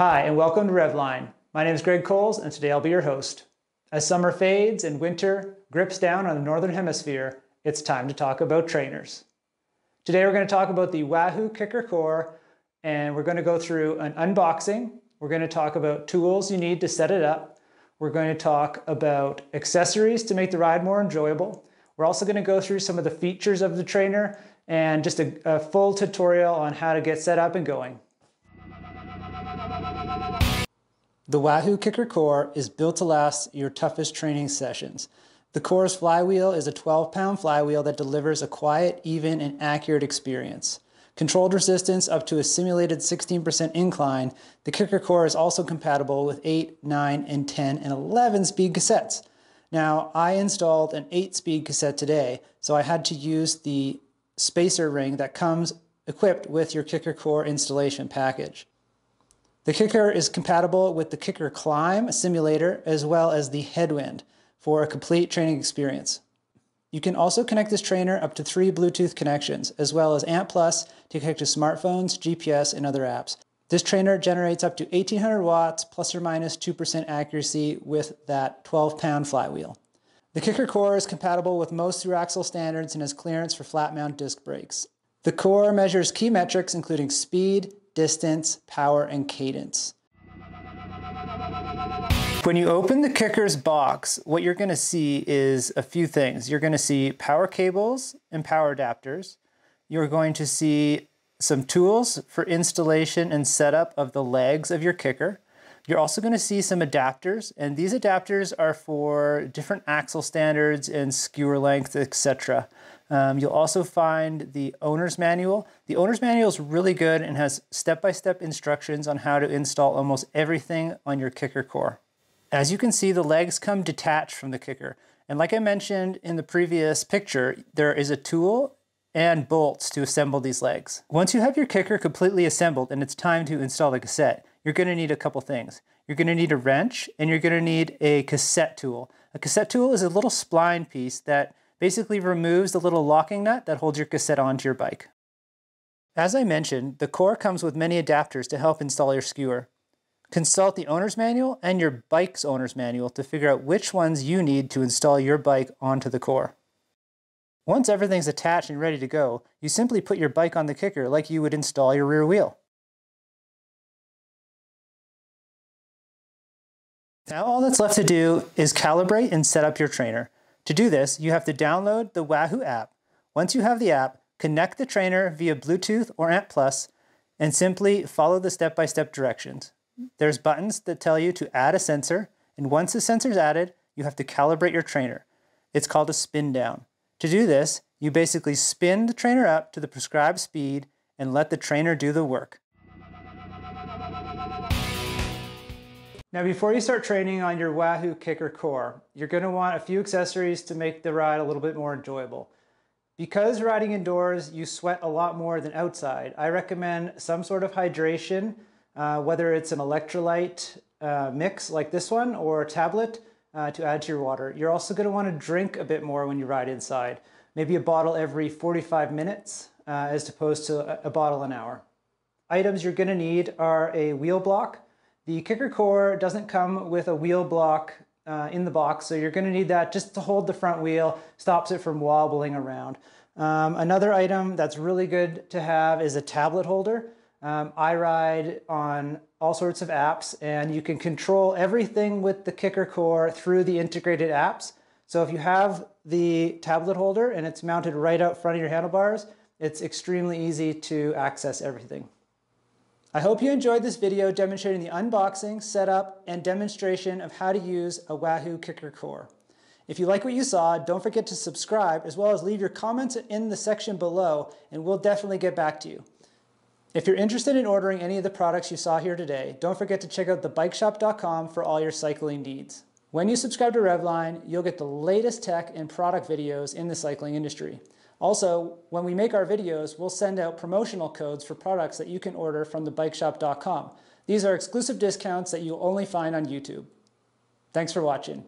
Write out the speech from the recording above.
Hi, and welcome to Revline. My name is Greg Coles, and today I'll be your host. As summer fades and winter grips down on the Northern Hemisphere, it's time to talk about trainers. Today we're going to talk about the Wahoo Kickr Core, and we're going to go through an unboxing. We're going to talk about tools you need to set it up. We're going to talk about accessories to make the ride more enjoyable. We're also going to go through some of the features of the trainer and just a, a full tutorial on how to get set up and going. The Wahoo Kickr Core is built to last your toughest training sessions. The Core's flywheel is a 12 pound flywheel that delivers a quiet, even, and accurate experience. Controlled resistance up to a simulated 16% incline, the Kickr Core is also compatible with 8, 9, and 10 and 11 speed cassettes. Now, I installed an 8 speed cassette today, so I had to use the spacer ring that comes equipped with your Kickr Core installation package. The Kickr is compatible with the Kickr Climb simulator as well as the Headwind for a complete training experience. You can also connect this trainer up to three Bluetooth connections, as well as ANT Plus to connect to smartphones, GPS, and other apps. This trainer generates up to 1800 watts plus or minus 2% accuracy with that 12 pound flywheel. The Kickr Core is compatible with most through axle standards and has clearance for flat mount disc brakes. The core measures key metrics including speed, distance, power, and cadence. When you open the Kickr's box, what you're going to see is a few things. You're going to see power cables and power adapters. You're going to see some tools for installation and setup of the legs of your Kickr. You're also going to see some adapters, and these adapters are for different axle standards and skewer lengths, etc. Um, you'll also find the owner's manual. The owner's manual is really good and has step-by-step -step instructions on how to install almost everything on your Kickr core. As you can see, the legs come detached from the Kickr. And like I mentioned in the previous picture, there is a tool and bolts to assemble these legs. Once you have your Kickr completely assembled and it's time to install the cassette, you're gonna need a couple things. You're gonna need a wrench and you're gonna need a cassette tool. A cassette tool is a little spline piece that basically removes the little locking nut that holds your cassette onto your bike. As I mentioned, the core comes with many adapters to help install your skewer. Consult the owner's manual and your bike's owner's manual to figure out which ones you need to install your bike onto the core. Once everything's attached and ready to go, you simply put your bike on the Kickr like you would install your rear wheel. Now all that's left to do is calibrate and set up your trainer. To do this, you have to download the Wahoo app. Once you have the app, connect the trainer via Bluetooth or ANT Plus and simply follow the step-by-step -step directions. There's buttons that tell you to add a sensor, and once the sensor is added, you have to calibrate your trainer. It's called a spin down. To do this, you basically spin the trainer up to the prescribed speed and let the trainer do the work. Now before you start training on your Wahoo Kickr Core, you're going to want a few accessories to make the ride a little bit more enjoyable. Because riding indoors, you sweat a lot more than outside, I recommend some sort of hydration, uh, whether it's an electrolyte uh, mix like this one or a tablet uh, to add to your water. You're also going to want to drink a bit more when you ride inside, maybe a bottle every 45 minutes uh, as opposed to a, a bottle an hour. Items you're going to need are a wheel block, the Kickr core doesn't come with a wheel block uh, in the box, so you're going to need that just to hold the front wheel, stops it from wobbling around. Um, another item that's really good to have is a tablet holder. Um, I ride on all sorts of apps and you can control everything with the Kickr core through the integrated apps. So if you have the tablet holder and it's mounted right out front of your handlebars, it's extremely easy to access everything. I hope you enjoyed this video demonstrating the unboxing, setup, and demonstration of how to use a Wahoo Kickr Core. If you like what you saw, don't forget to subscribe as well as leave your comments in the section below and we'll definitely get back to you. If you're interested in ordering any of the products you saw here today, don't forget to check out thebikeshop.com for all your cycling needs. When you subscribe to Revline, you'll get the latest tech and product videos in the cycling industry. Also, when we make our videos, we'll send out promotional codes for products that you can order from thebikeshop.com. These are exclusive discounts that you'll only find on YouTube. Thanks for watching.